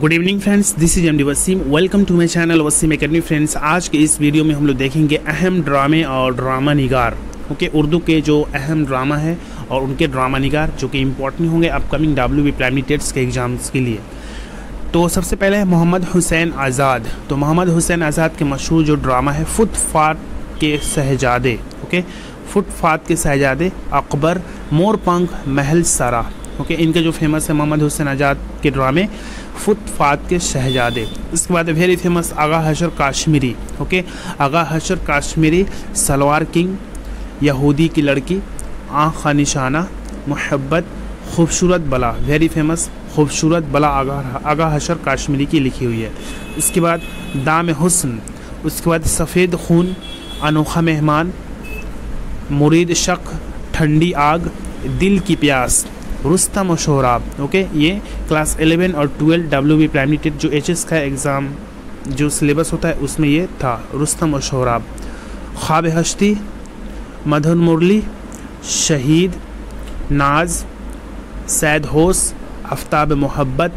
Good evening friends this is M D Wasim welcome to my channel Wasim academy friends आज के इस video में हम लोग देखेंगे अहम ड्रामे और ड्रामा निगार ओके okay, उर्दू के जो अहम ड्रामा है और उनके ड्रामा निगार जो कि इम्पोर्टेंट होंगे upcoming W B primary TETs के एग्ज़ाम्स के लिए। तो सबसे पहले है मोहम्मद हुसैन आज़ाद। तो मोहम्मद हुसैन आज़ाद के मशहूर जो ड्रामा है फुटफात के शहजादे ओके फुटफात के शहजादे अकबर मोरपंख महल सारा ओके okay? इनके जो फ़ेमस है मोहम्मद हुसैन आज़ाद के ड्रामे फुटफात के शहजादे। इसके बाद वेरी फ़ेमस आगा हशर काश्मीरी ओके आगा हशर काश्मीरी, सलवार किंग, यहूदी की लड़की, आँख का निशाना, मोहब्बत, खूबसूरत बला वेरी फ़ेमस खूबसूरत बला आगा आगा हशर काश्मीरी की लिखी हुई है। उसके बाद दाम हुस्न, उसके बाद सफ़ेद खून, अनोखा मेहमान, मुरीद शक, ठंडी आग, दिल की प्यास। रुस्तम और शोहराब ओके? ये क्लास 11 और 12 डब्ल्यू बी प्राइमरी जो एचएस का एग्ज़ाम जो सिलेबस होता है, उसमें ये था, रुस्तम और शोहराब ख्वाब हश्ती मधुर मुरली, शहीद, नाज, सैद होस आफ्ताब मोहब्बत,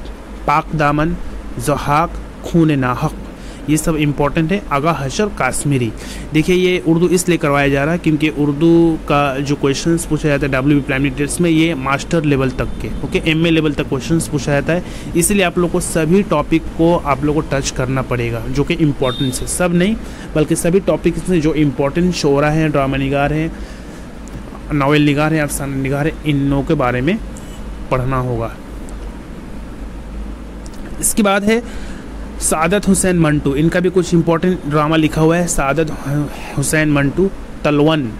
पाक दामन, जहाक, खून नाहक। ये सब इंपॉर्टेंट है। आगा हशर काश्मीरी। देखिए, ये उर्दू इसलिए करवाया जा रहा है क्योंकि उर्दू का जो क्वेश्चंस पूछा जाता है डब्ल्यू टेस्ट में, ये मास्टर लेवल तक के ओके एमए लेवल तक क्वेश्चंस पूछा जाता है। इसलिए आप लोग को सभी टॉपिक को आप लोग को टच करना पड़ेगा, जो कि इम्पोर्टेंस है। सब नहीं, बल्कि सभी टॉपिक्स में जो इम्पोर्टेंट शोरा हैं ड्रामा निगार हैं नावल निगार हैं, अफसाना निगार हैं, इन के बारे में पढ़ना होगा। इसके बाद है सादत हुसैन मंटू, इनका भी कुछ इंपॉर्टेंट ड्रामा लिखा हुआ है, Saadat Hussain Manto, तलवन।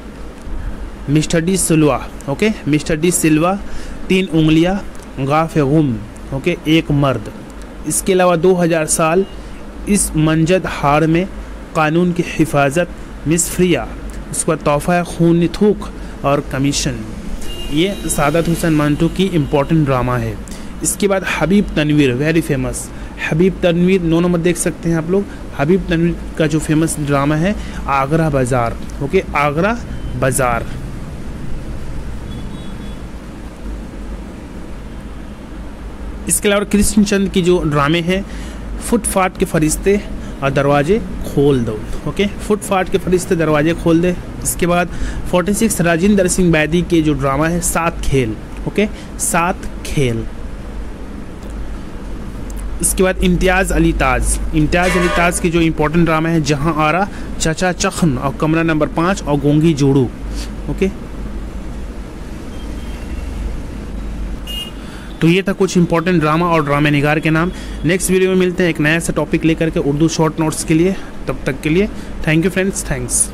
Mister De Silva okay mister De Silva, तीन उंगलियाँ, गाफ गुम ओके एक मर्द। इसके अलावा 2000 साल, इस मंजद हार में कानून की हिफाजत मिसफ्रिया उसके बाद तोहफ़ा खून थूक और कमीशन। ये सादत हुसैन मंटू की इम्पोर्टेंट ड्रामा है। इसके बाद हबीब तनवीर वेरी फ़ेमस हबीब तनवीर नौ नंबर देख सकते हैं आप लोग. हबीब तनवीर का जो फ़ेमस ड्रामा है, आगरा बाज़ार. ओके आगरा बाज़ार. इसके अलावा कृष्ण चंद की जो ड्रामे हैं फुटफाट के फरिश्ते और दरवाजे खोल दो. ओके फुटफाट के फरिश्ते, दरवाजे खोल दे. इसके बाद 46 राजेंद्र सिंह बैदी के जो ड्रामा है, सात खेल. ओके सात खेल. इसके बाद इम्तियाज़ अली ताज। इम्तियाज़ अली ताज की जो इम्पोर्टेंट ड्रामा है, जहाँ आरा, चाचा चखन और कमरा नंबर पाँच और गोंगी जोड़ू। ओके तो ये था कुछ इंपॉर्टेंट ड्रामा और ड्रामे निगार के नाम। नेक्स्ट वीडियो में मिलते हैं एक नया सा टॉपिक लेकर के उर्दू शॉर्ट नोट्स के लिए। तब तक के लिए थैंक यू फ्रेंड्स थैंक्स